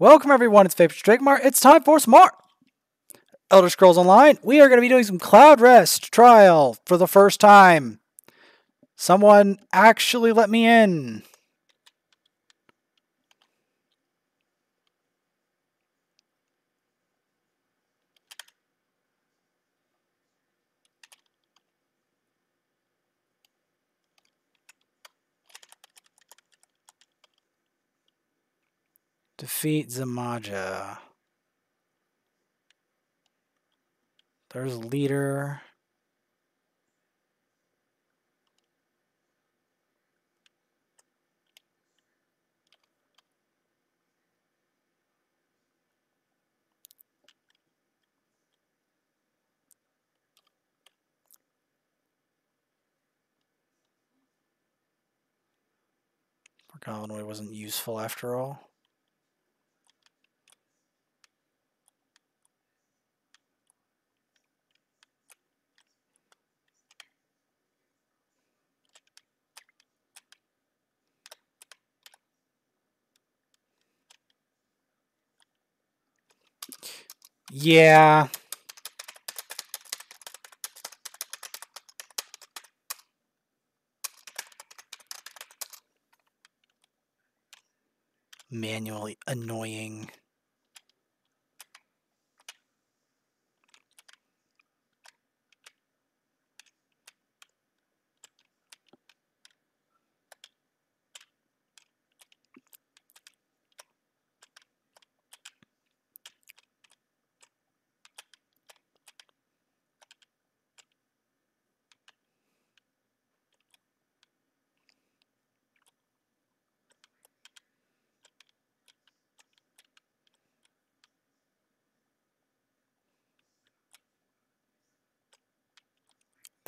Welcome everyone, it's Vapor Drakemar. It's time for more Elder Scrolls Online. We are going to be doing some Cloud Rest trial for the first time. Someone actually let me in. Defeat Z'Maja. There's leader. Illinois wasn't useful after all. Yeah. Manually annoying.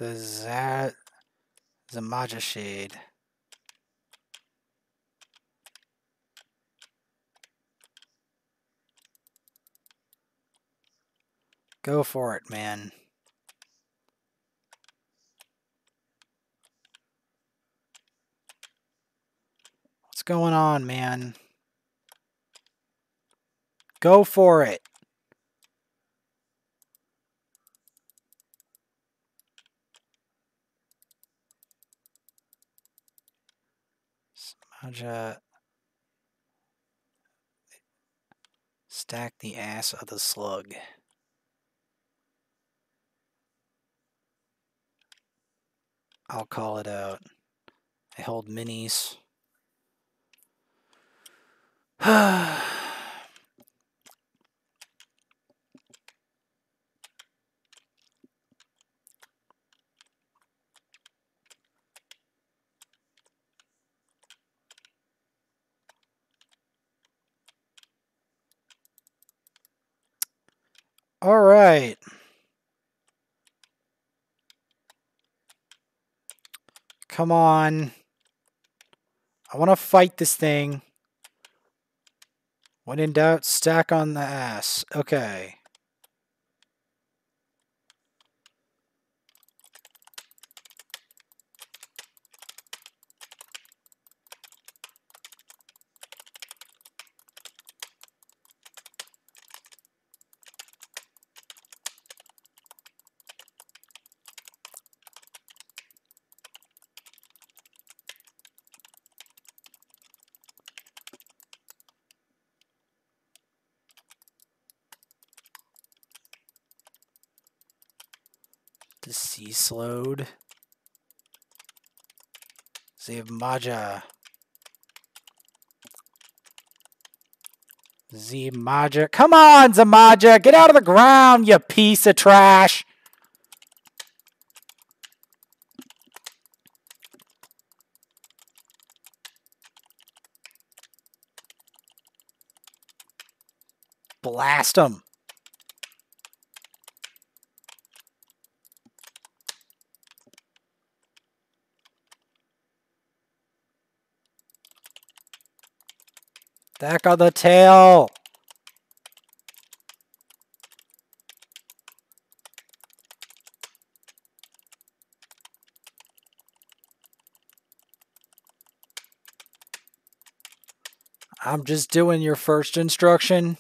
The Zat Z'Maja Shade. Go for it, man. What's going on, man? Go for it. Stack the ass of the slug. I'll call it out. I hold minis. All right. Come on. I want to fight this thing. When in doubt, stack on the ass. Okay. The sea slowed. Z'Maja. Z'Maja. Come on, Z'Maja. Get out of the ground, you piece of trash. Blast him. Back on the tail. I'm just doing your first instruction.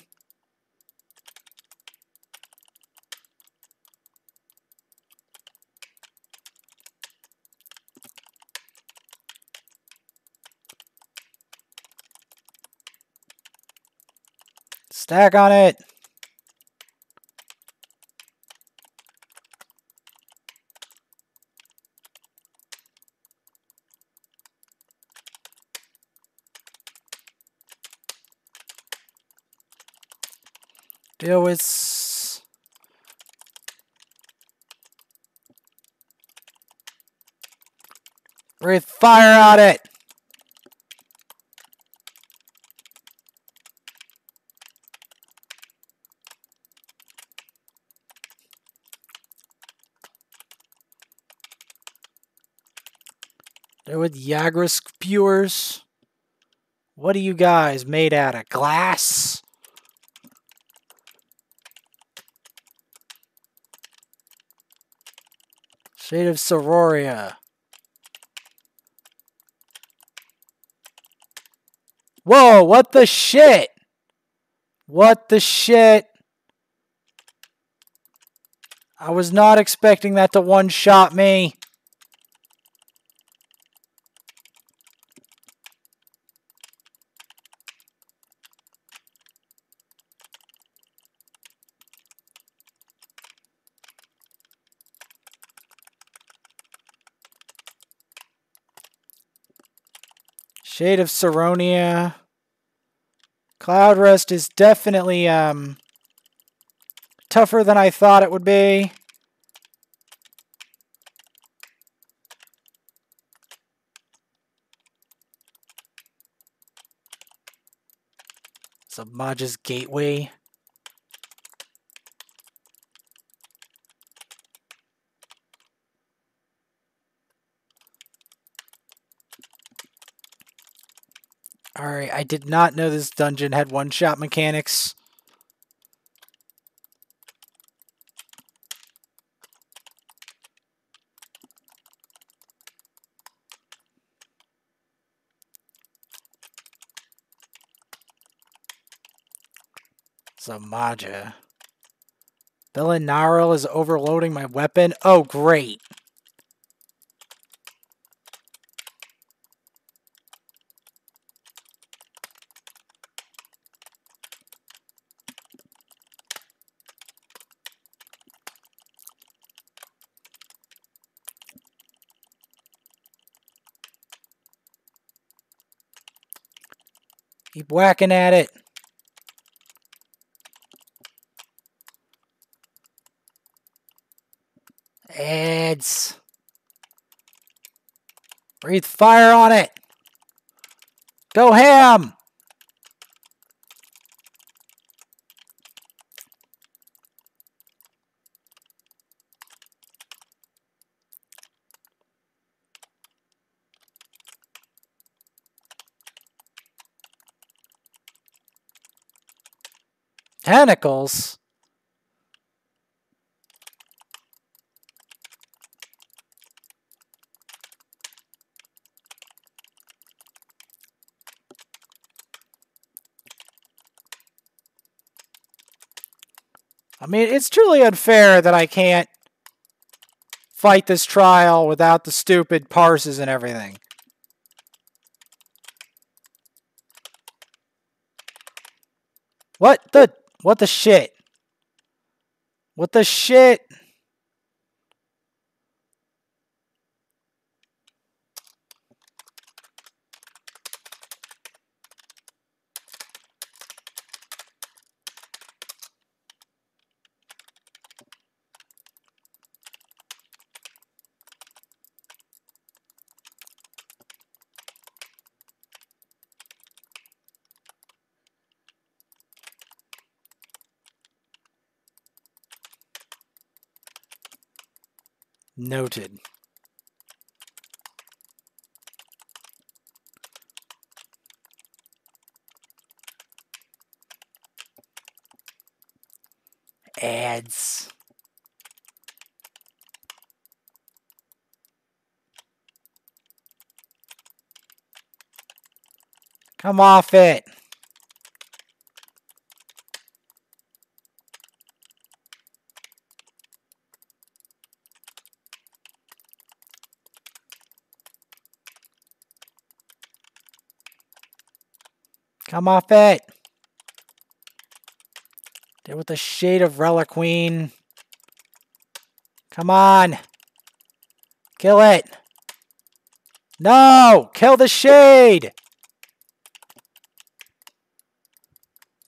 Stack on it. Deal with... Breathe fire on it! There with Jagras spewers. What are you guys made out of? Glass? Shade of Siroria. Whoa, what the shit? What the shit? I was not expecting that to one-shot me. Shade of Siroria. Cloud Rest is definitely um, tougher than I thought it would be. Submaja's Gateway. Alright, I did not know this dungeon had one-shot mechanics. Z'Maja. Bellinaril is overloading my weapon. Oh, great. Keep whacking at it. Ads. Breathe fire on it. Go ham. I mean, it's truly unfair that I can't fight this trial without the stupid parses and everything. What the... What the shit? What the shit? Noted. Ads. Come off it. Come off it. Deal with the shade of Relequen. Come on. Kill it. No! Kill the shade!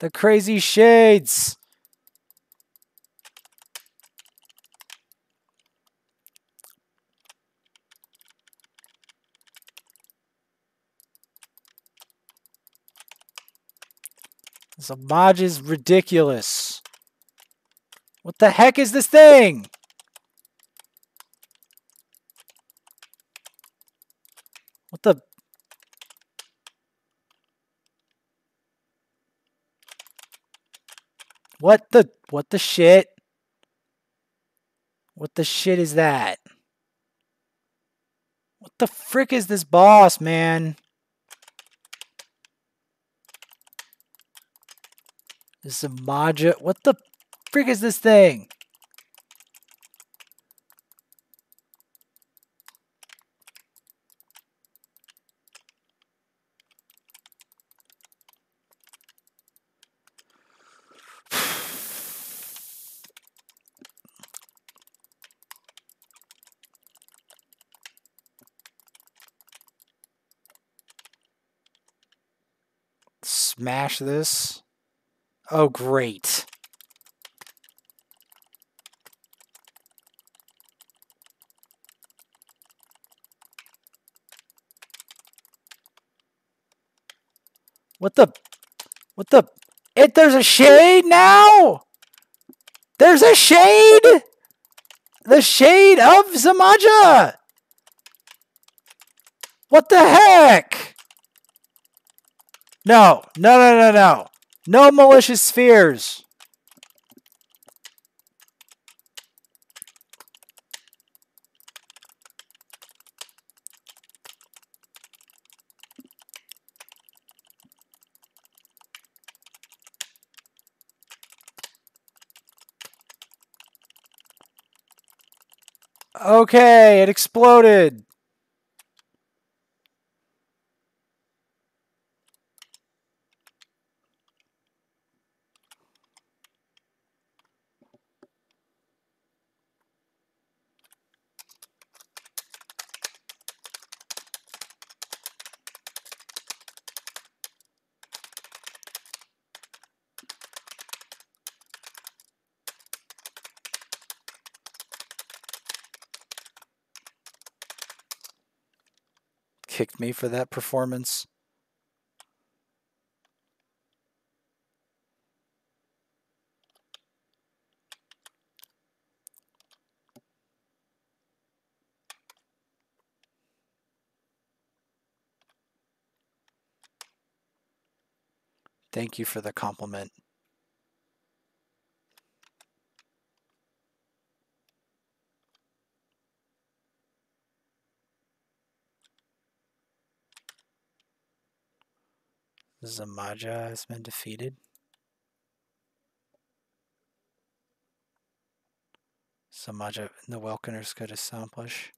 The crazy shades! This mod is ridiculous. What the heck is this thing? What the? What the? What the shit? What the shit is that? What the frick is this boss, man? This is a Maja. What the frick is this thing? Smash this. Oh, great. What the? What the? It, there's a shade now? There's a shade? The shade of Z'Maja! What the heck? No, no, no, no, no. No malicious spheres. Okay, it exploded. For that performance. Thank you for the compliment. Z'Maja has been defeated. Z'Maja, the Welkynars could accomplish.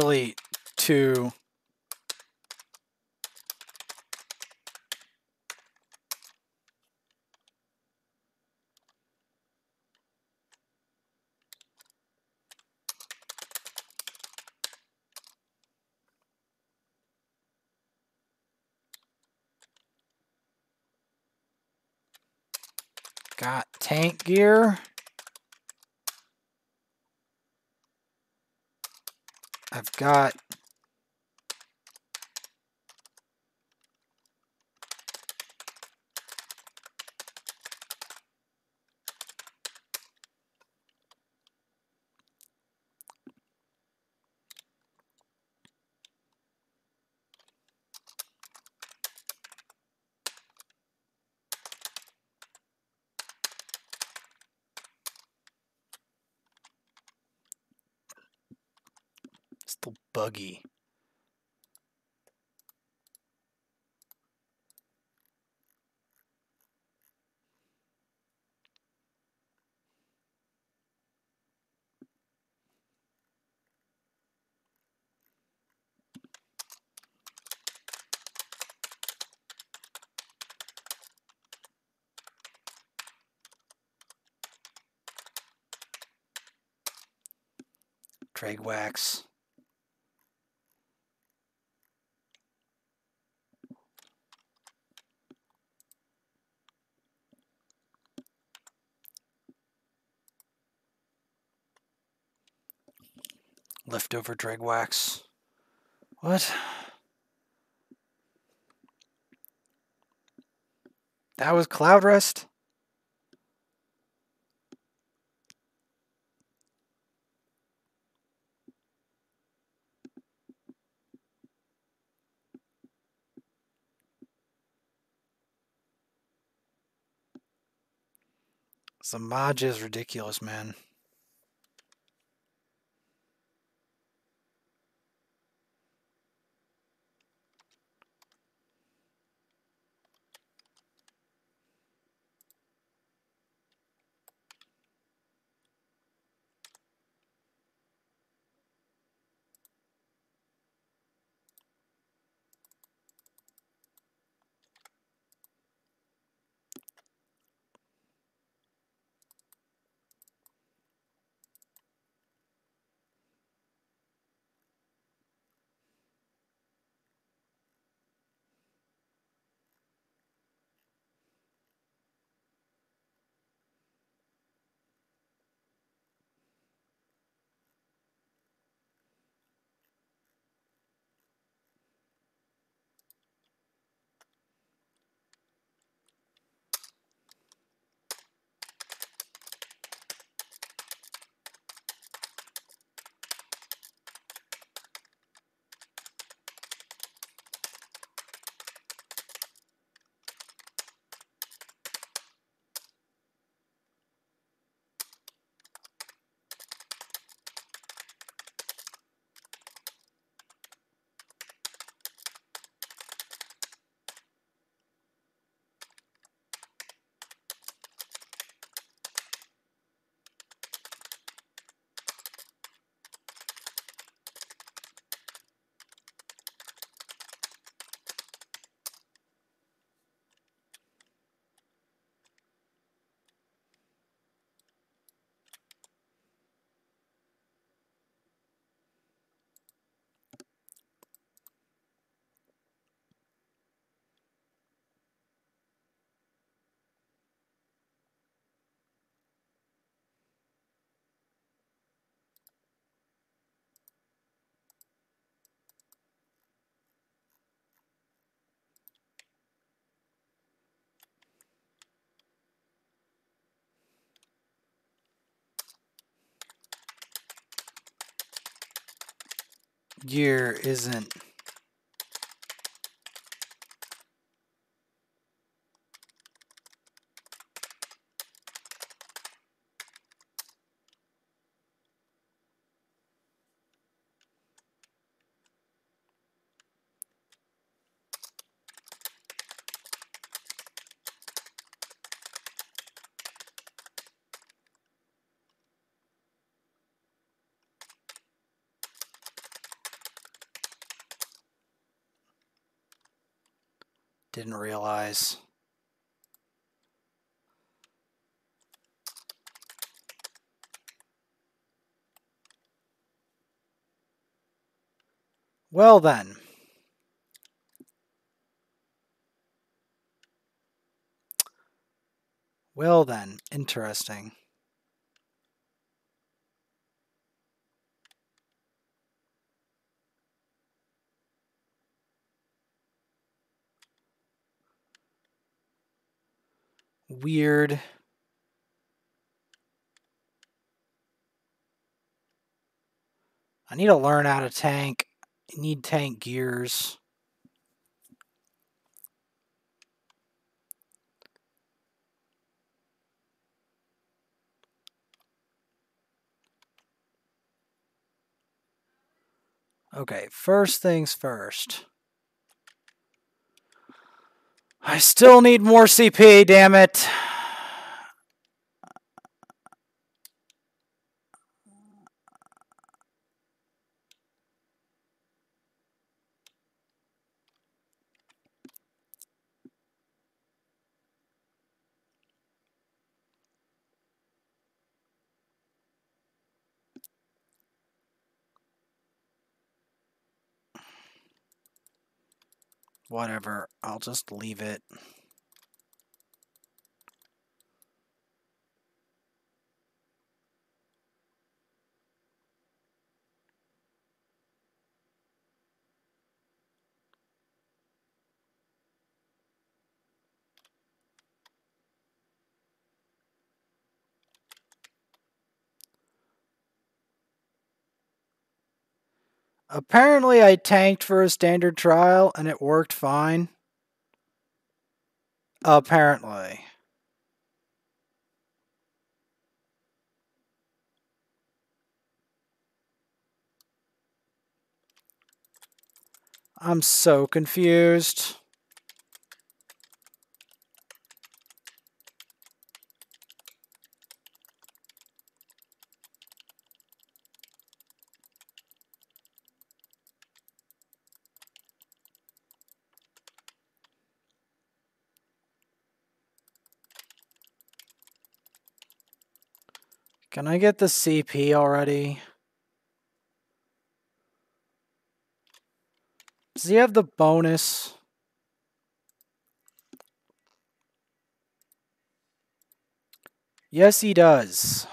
actually to Got tank gear. I've got Still buggy. Drag wax. Leftover drag wax. What? That was Cloud Rest? Samaj is ridiculous, man. Gear isn't Didn't realize. Well then. Well then, interesting. Weird. I need to learn how to tank. I need tank gears. Okay, first things first. I still need more CP, damn it. Whatever, I'll just leave it. Apparently, I tanked for a standard trial and it worked fine. Apparently. I'm so confused. Can I get the CP already? Does he have the bonus? Yes, he does.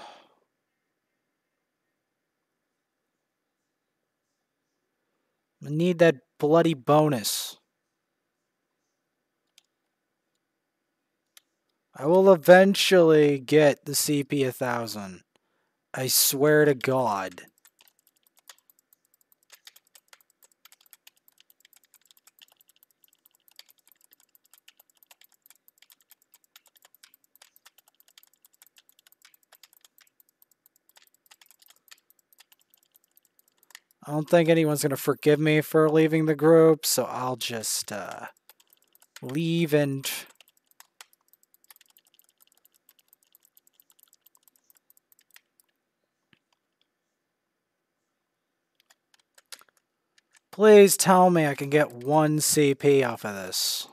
I need that bloody bonus. I will eventually get the CP 1000. I swear to God. I don't think anyone's going to forgive me for leaving the group, so I'll just uh, leave and Please tell me I can get one CP off of this.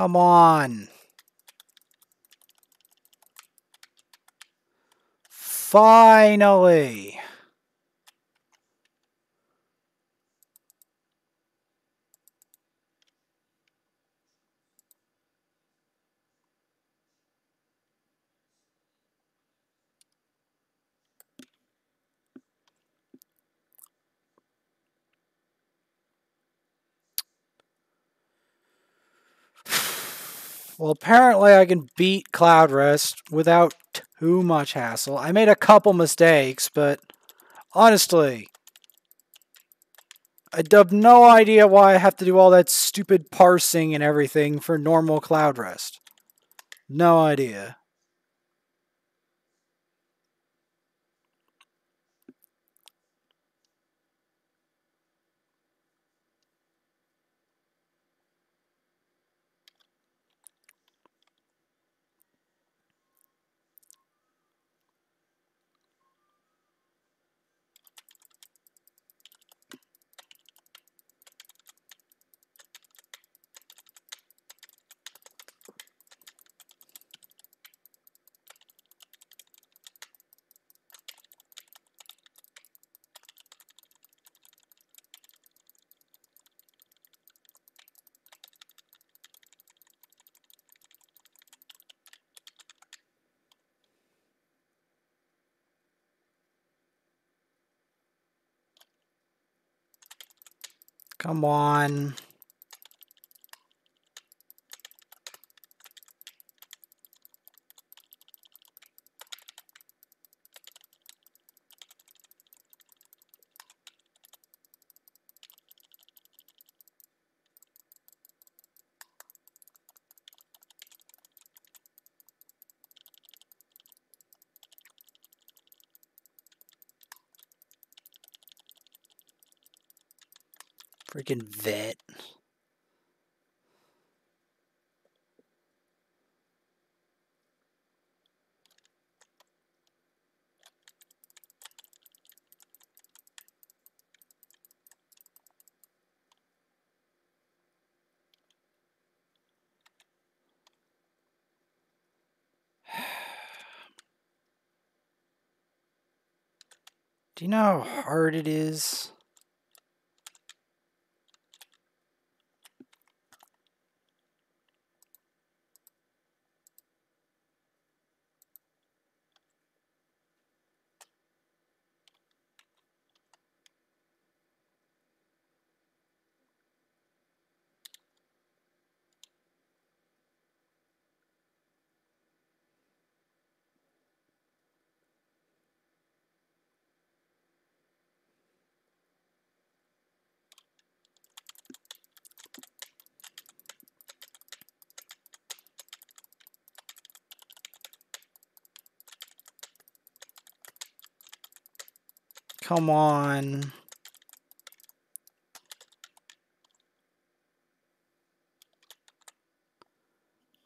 Come on. Finally. Well, apparently I can beat Cloud Rest without too much hassle. I made a couple mistakes, but honestly, I have no idea why I have to do all that stupid parsing and everything for normal Cloud Rest. No idea. Come on. Freaking vet. Do you know how hard it is? Come on.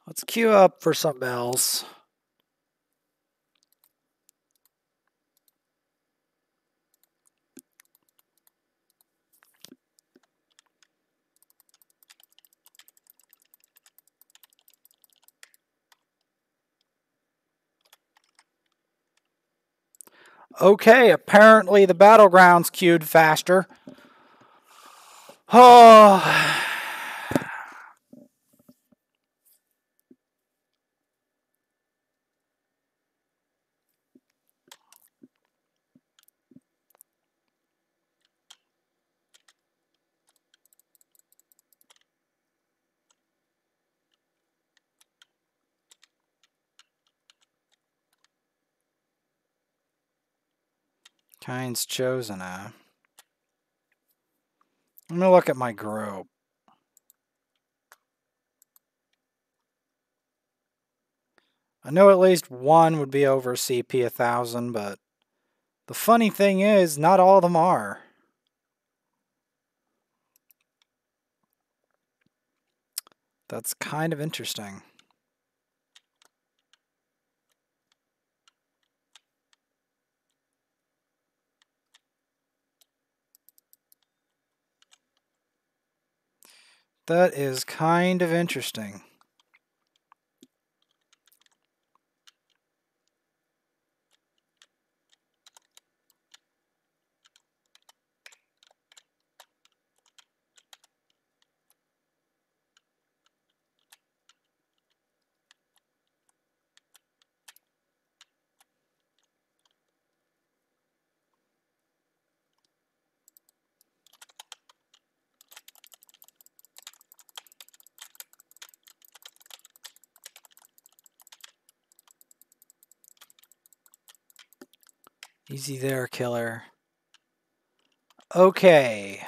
Let's queue up for something else. Okay, apparently the battlegrounds queued faster. Oh. Kinds chosen, uh. Let me look at my group. I know at least one would be over CP 1000, but the funny thing is, not all of them are. That's kind of interesting. That is kind of interesting. Easy there, killer. Okay.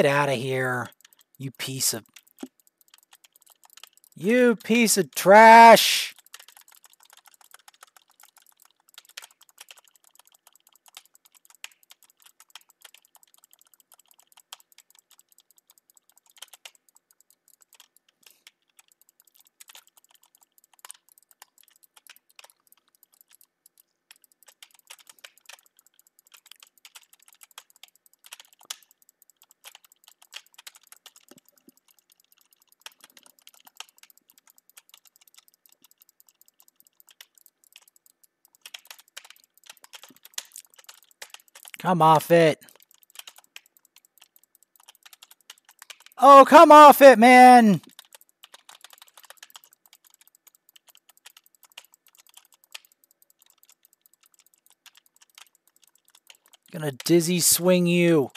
Get out of here, you piece of... You piece of trash! Come off it. Oh, come off it, man. Gonna dizzy swing you.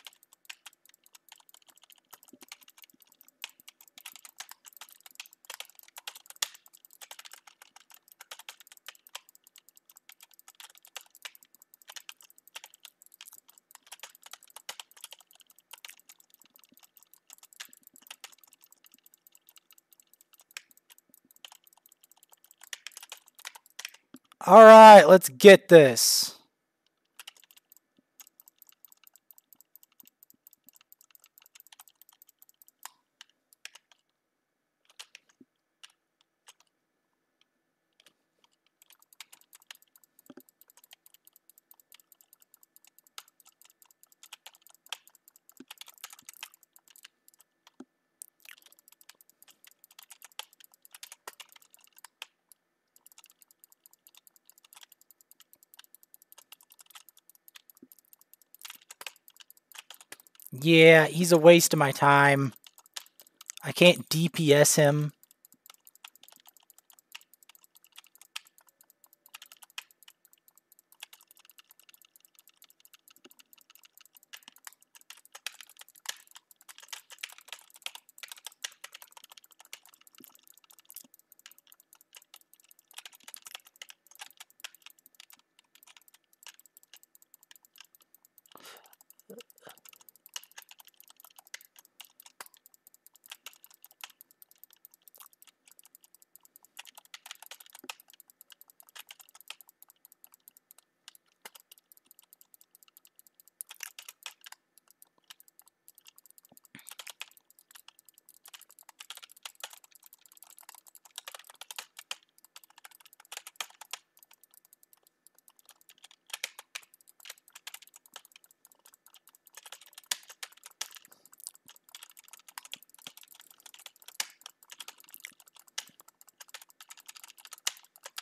All right, let's get this. Yeah, he's a waste of my time. I can't DPS him.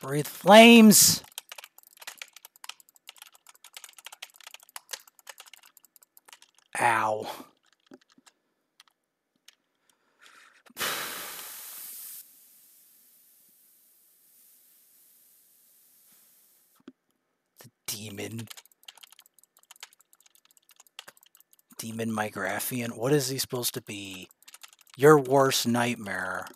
Breathe flames. Ow. the demon. Demon Mygraphian. What is he supposed to be? Your worst nightmare.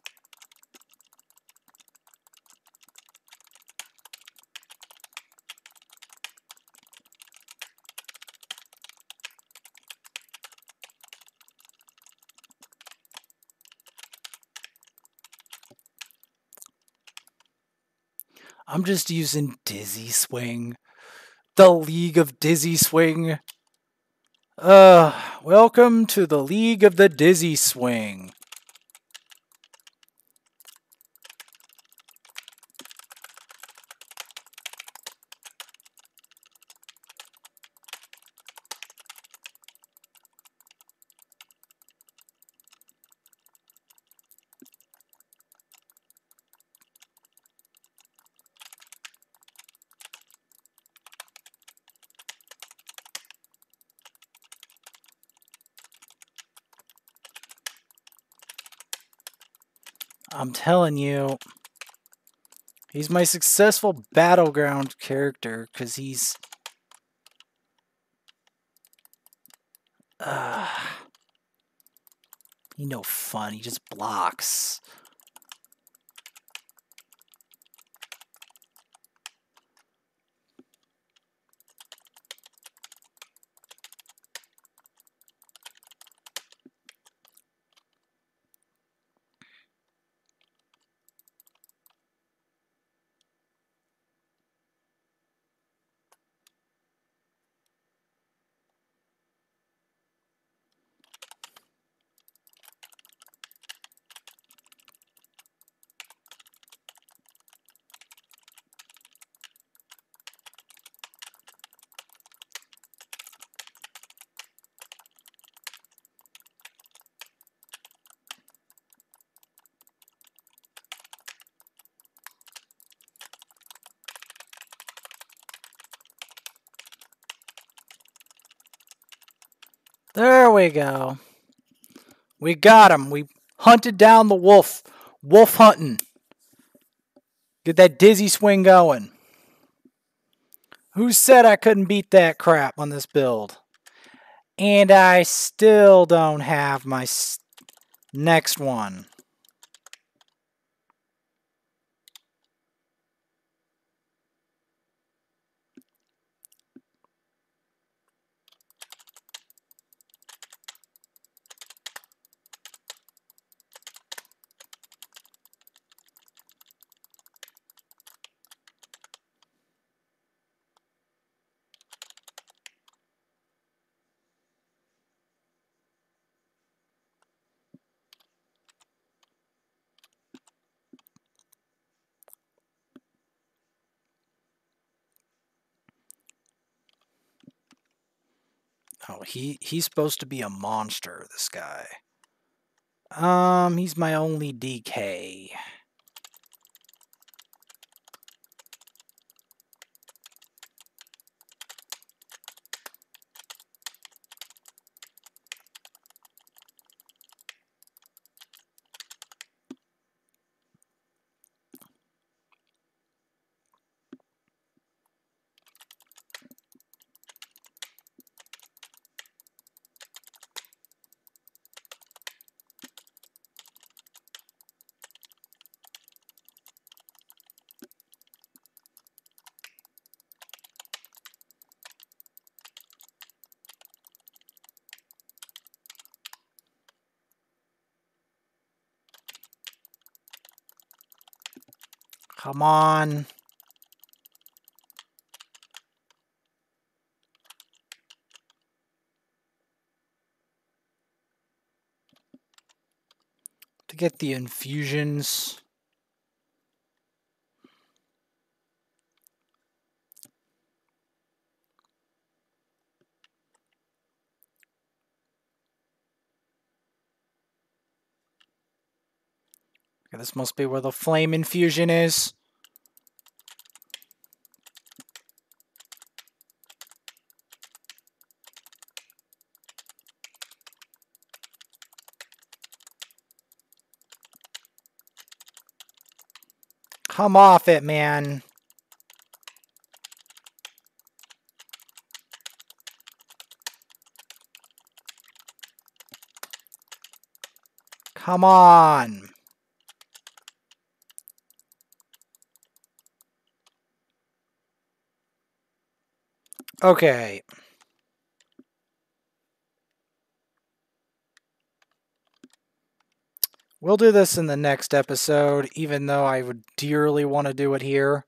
I'm just using Dizzy Swing. The League of Dizzy Swing. Uh, welcome to the League of the Dizzy Swing. I'm telling you, he's my successful battleground character because he's. Uh, he no fun. He just blocks. There we go. We got him. We hunted down the wolf. Wolf hunting. Get that dizzy swing going. Who said I couldn't beat that crap on this build? And I still don't have my next one. Oh, he he's supposed to be a monster, this guy. Um, he's my only DK. Come on. To get the infusions. This must be where the flame infusion is. Come off it, man. Come on. Okay. We'll do this in the next episode, even though I would dearly want to do it here.